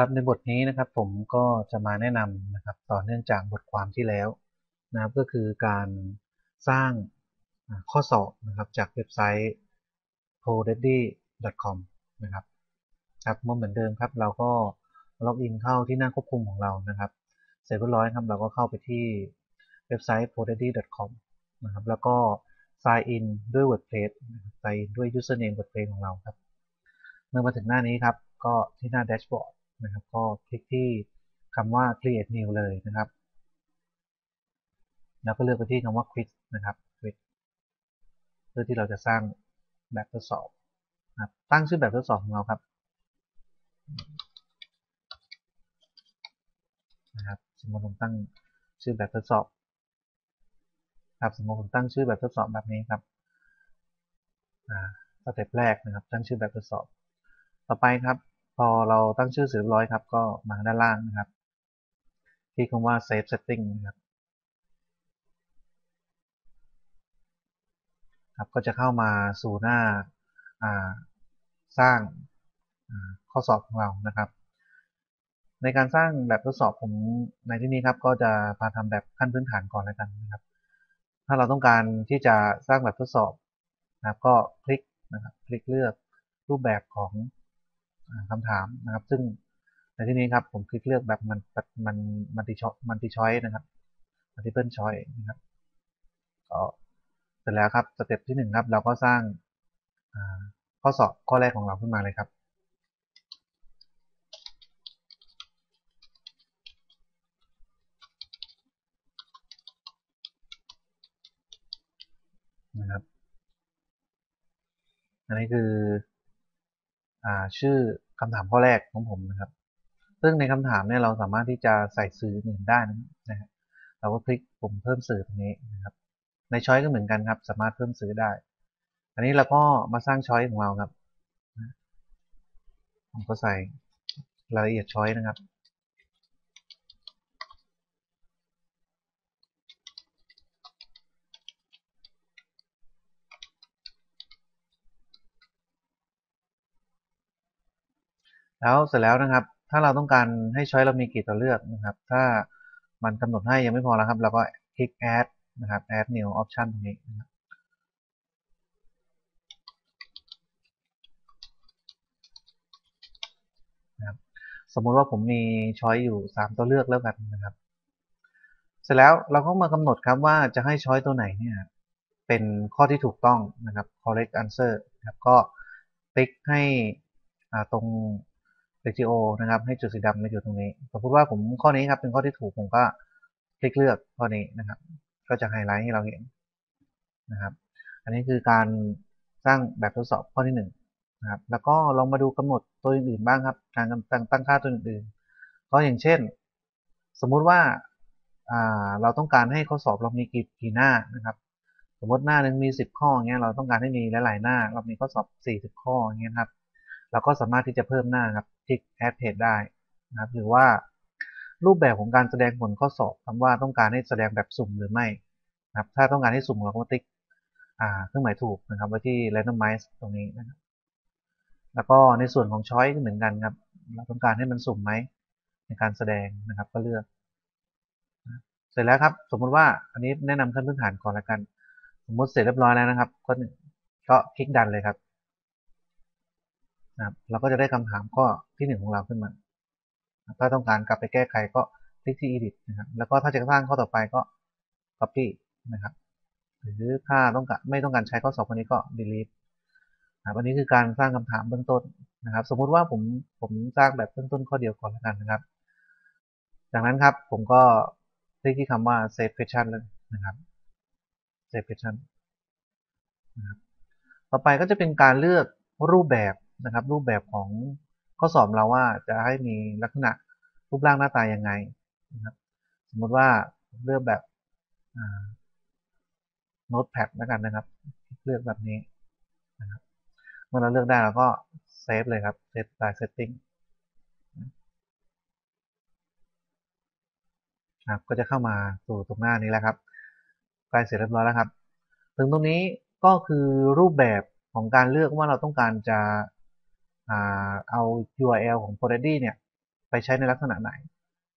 ครับในบทนี้นะครับผมก็จะมาแนะนำนะครับต่อเนื่องจากบทความที่แล้วนะครับก็คือการสร้างข้อสอบนะครับจากเว็บไซต์ proready.com นะครับครับเมื่อเหมือนเดิมครับ เราก็ล็อกอินเข้าที่หน้าควบคุมของเรานะครับ เสร็จเรียบร้อยครับเราก็เข้าไปที่เว็บไซต์ proready.com นะครับแล้วก็ sign in ด้วย WordPress sign in ด้วย username WordPress ของเราครับ เมื่อมาถึงหน้านี้ครับก็ที่หน้าแดชบอร์ด นะครับ ก็คลิกที่คำว่า create new เลยนะครับ แล้วก็เลือกไปที่คำว่า quiz นะครับ quiz เพื่อที่เราจะสร้างแบบทดสอบนะครับตั้งชื่อแบบทดสอบของเราครับนะครับสมมติผมตั้งชื่อแบบทดสอบครับสมมติผมตั้งชื่อแบบทดสอบแบบนี้ครับสเต็ปแรกนะครับ ตั้งชื่อแบบทดสอบ ต่อไปครับ พอเราตั้งชื่อเสร็จเรียบร้อยครับ ก็มาด้านล่างนะครับ ที่คำว่า save setting นะครับครับก็จะเข้ามาสู่หน้าสร้างข้อสอบของเรานะครับ ในการสร้างแบบทดสอบผมในที่นี้ครับ ก็จะพาทำแบบขั้นพื้นฐานก่อนแล้วกันนะครับ ถ้าเราต้องการที่จะสร้างแบบทดสอบนะครับ ก็คลิกนะครับ คลิกเลือกรูปแบบของ คำถามนะครับ ซึ่งในที่นี้ครับผมคลิกเลือกแบบมันมัน multi ch multi choice นะครับ multiple choice นะครับก็เสร็จแล้วครับ step ที่1ครับเราก็สร้างข้อสอบข้อแรกของเราขึ้นมาเลยครับนะครับ อันนี้คือ ชื่อคำถามข้อแรกของผมนะครับ ซึ่งในคำถามเนี่ยเราสามารถที่จะใส่สื่ออื่นได้นะครับเราก็คลิกปุ่มเพิ่มสื่อตรงนี้นะครับ ในช้อยก็เหมือนกันครับ สามารถเพิ่มสื่อได้ อันนี้เราก็มาสร้างช้อยของเราครับผมก็ใส่รายละเอียดช้อยนะครับ แล้วเสร็จแล้วนะครับ ถ้าเราต้องการให้ช้อยเรามีกี่ตัวเลือกนะครับ ถ้ามันกำหนดให้ยังไม่พอแล้วครับเราก็คลิก add นะครับ add new option ตรงนี้นะครับสมมุติว่าผมมีช้อยอยู่ 3 ตัวเลือกแล้วกันนะครับ เสร็จแล้วเราก็มากำหนดครับว่าจะให้ช้อยตัวไหนเนี่ยเป็นข้อที่ถูกต้องนะครับ correct answer นะครับก็ติ๊กให้ตรง เ g o นะครับ ให้จุดสีดำมาอยู่ตรงนี้ สมมติว่าผมข้อนี้ครับเป็นข้อที่ถูกผมก็คลิกเลือกข้อนี้นะครับ ก็จะไฮไลท์ให้เราเห็นนะครับ อันนี้คือการสร้างแบบทดสอบข้อที่1นนะครับ แล้วก็ลองมาดูกำหนดตัวอื่นๆบ้างครับ การตั้งตั้งค่าตัวอื่นๆ ก็อย่างเช่น สมมุติว่าเราต้องการให้ข้อสอบเรามีกี่กี่หน้านะครับ สมมติหน้าหนึ่งมี 10 ข้อเงี้ยเราต้องการให้มีหลายๆหน้า เรามีข้อสอบ 40 ข้อเงี้ยครับ เราก็สามารถที่จะเพิ่มหน้าครับคลิก add page ได้นะครับหรือว่ารูปแบบของการแสดงผลข้อสอบคำว่าต้องการให้แสดงแบบสุ่มหรือไม่นะครับถ้าต้องการให้สุ่มเราก็ติ๊กเครื่องหมายถูกนะครับไว้ที่ randomize ตรงนี้นะครับแล้วก็ในส่วนของ choice เหมือนกันครับเราต้องการให้มันสุ่มไหมในการแสดงนะครับก็เลือก เสร็จแล้วครับสมมติว่าอันนี้แนะนำขั้นพื้นฐานก่อนละกัน สมมติเสร็จเรียบร้อยแล้วนะครับ ก็ก็คลิกดันเลยครับ นะครับเราก็จะได้คำถามข้อที่หนึ่งของเราขึ้นมา ถ้าต้องการกลับไปแก้ไขก็คลิกที่ edit นะครับ แล้วก็ถ้าจะสร้างข้อต่อไปก็ copy นะครับ หรือถ้าต้องการไม่ต้องการใช้ข้อสอบคนนี้ก็ delete นะวันนี้คือการสร้างคำถามเบื้องต้นนะครับ สมมุติว่าผมผมสร้างแบบเบื้องต้นข้อเดียวก่อนแล้วกันนะครับ จากนั้นครับผมก็คลิกที่คำว่า save question เลยนะครับ save question นะครับ ต่อไปก็จะเป็นการเลือกรูปแบบ นะครับ รูปแบบของข้อสอบเราว่าจะให้มีลักษณะรูปร่างหน้าตายังไงนะครับ สมมติว่าเลือกแบบโน้ตแพดแล้วกันนะครับ เลือกแบบนี้นะครับเมื่อเราเลือกได้เราก็ save เลยครับ save style setting ครับก็จะเข้ามาสู่ตรงหน้านี้แล้วครับใกล้เสร็จเรียบร้อยแล้วครับ ถึงตรงนี้ก็คือรูปแบบของการเลือกว่าเราต้องการจะ เอา URL ของ p o d a d y เนี่ยไปใช้ในลักษณะไหน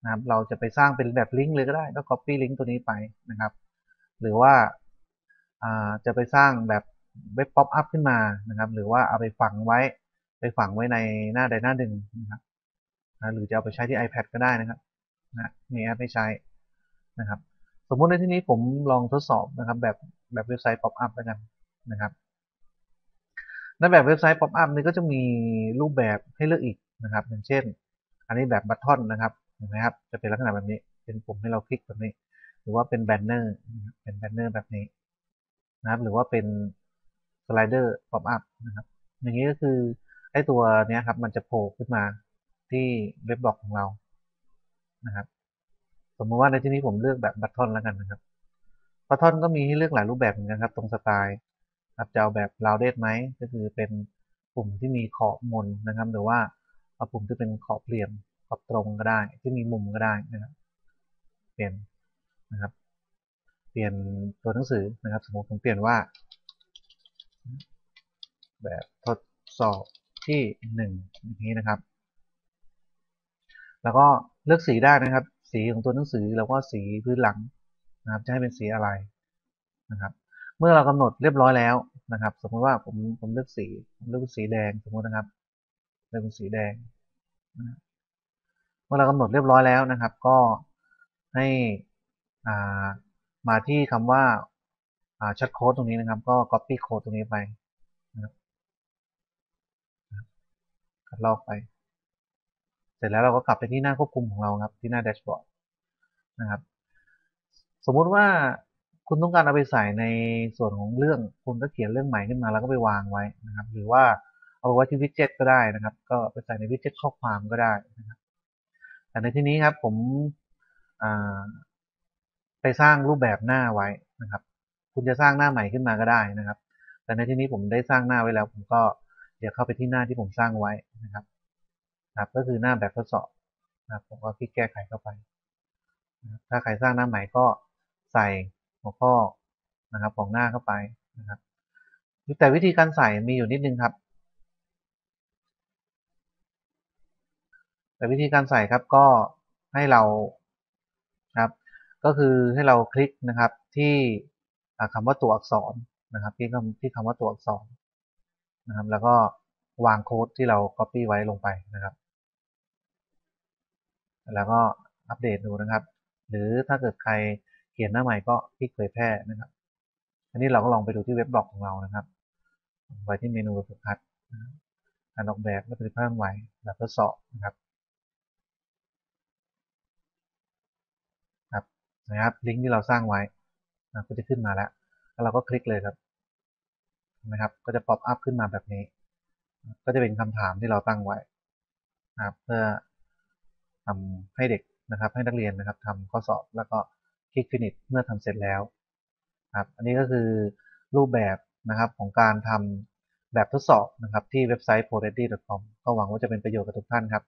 นะครับเราจะไปสร้างเป็นแบบลิงก์เลยก็ได้ก็ copy ลิงก์ตัวนี้ไปนะครับ หรือว่าจะไปสร้างแบบเว็บ pop up ขึ้นมานะครับ หรือว่าเอาไปฝังไว้ไปฝังไว้ในหน้าใดหน้าหนึ่งนะครับหรือจะเอาไปใช้ที่ iPad ก็ได้นะครับนะมีแอปให้ใช้นะครับ สมมุติในที่นี้ผมลองทดสอบนะครับ แบบแบบเว็บไซต์ pop up แล้วกันนะครับ ในแบบเว็บไซต์ pop up นี้ก็จะมีรูปแบบให้เลือกอีกนะครับ อย่างเช่น อันนี้แบบ button นะครับเห็นไหมครับจะเป็นลักษณะแบบนี้ เป็นปุ่มให้เราคลิกแบบนี้ หรือว่าเป็น banner เป็น banner แบบนี้นะครับ หรือว่าเป็น slider pop up นะครับ อย่างนี้ก็คือไอ้ตัวนี้ครับมันจะโผล่ขึ้นมาที่เว็บบล็อกของเรานะครับ สมมติว่าในที่นี้ผมเลือกแบบ button แล้วกันนะครับ button ก็มีให้เลือกหลายรูปแบบเหมือนกันครับ ตรงสไตล์ ครับจะเอาแบบ rounded ไหมก็คือเป็นปุ่มที่มีขอบมนนะครับ หรือว่าเอาปุ่มที่เป็นขอบเปลี่ยนขอบตรงก็ได้ ที่มีมุมก็ได้นะครับเปลี่ยนนะครับ เปลี่ยนตัวหนังสือนะครับ สมมติผมเปลี่ยนว่า แบบทดสอบที่หนึ่งอย่างนี้นะครับ แล้วก็เลือกสีได้นะครับ สีของตัวหนังสือแล้วก็สีพื้นหลังนะครับ จะให้เป็นสีอะไรนะครับ เมื่อเรากำหนดเรียบร้อยแล้ว นะครับ สมมติว่าผมผมเลือกสีผมเลือกสีแดงสมมตินะครับเลือกเป็นสีแดงนะเมื่อเรากำหนดเรียบร้อยแล้วนะครับ ก็ให้อ่ามาที่คำว่าชัดโค้ดตรงนี้นะครับ ก็ copy โค้ดตรงนี้ไปนะครับคัดลอกไป เสร็จแล้วเราก็กลับไปที่หน้าควบคุมของเราครับ ที่หน้าแดชบอร์ดนะครับ สมมุติว่า คุณต้องการเอาไปใส่ในส่วนของเรื่อง คุณก็เขียนเรื่องใหม่ขึ้นมาแล้วก็ไปวางไว้นะครับ หรือว่าเอาไปไว้ที่วิดเจ็ตก็ได้นะครับ ก็ไปใส่ในวิดเจ็ตข้อความก็ได้นะครับ แต่ในที่นี้ครับผมไปสร้างรูปแบบหน้าไว้นะครับ คุณจะสร้างหน้าใหม่ขึ้นมาก็ได้นะครับ แต่ในที่นี้ผมได้สร้างหน้าไว้แล้ว ผมก็เดี๋ยวเข้าไปที่หน้าที่ผมสร้างไว้นะครับครับ ก็คือหน้าแบบทดสอบนะครับผมก็คลิกแก้ไขเข้าไป ถ้าใครสร้างหน้าใหม่ก็ใส่ หัวข้อนะครับของหน้าเข้าไปนะครับ แต่วิธีการใส่มีอยู่นิดนึงครับ แต่วิธีการใส่ครับก็ให้เราครับก็คือให้เราคลิกนะครับที่คำว่าตัวอักษรนะครับที่คำที่คำว่าตัวอักษรนะครับ แล้วก็วางโค้ดที่เรา Copy ไว้ลงไปนะครับ แล้วก็อัปเดตดูนะครับ หรือถ้าเกิดใคร เขียนหน้าใหม่ก็คลิกเผยแพร่นะครับ อันนี้เราก็ลองไปดูที่เว็บบล็อกของเรานะครับ ไปที่เมนูฝึกหัดการออกแบบและประสิทธิภาพไหวแบบทดสอบนะครับครับนะครับลิงก์ที่เราสร้างไว้นะก็จะขึ้นมาแล้วแล้วเราก็คลิกเลยครับนะครับก็จะ pop up ขึ้นมาแบบนี้ ก็จะเป็นคำถามที่เราตั้งไว้นะครับเพื่อทำให้เด็กนะครับ ให้นักเรียนนะครับทำข้อสอบแล้วก็ คลิก finish เมื่อทำเสร็จแล้วครับอันนี้ก็คือรูปแบบนะครับของการทำแบบทดสอบนะครับที่เว็บไซต์ p r o r e a d y c o m ก็หวังว่าจะเป็นประโยชน์กับทุกท่านครับ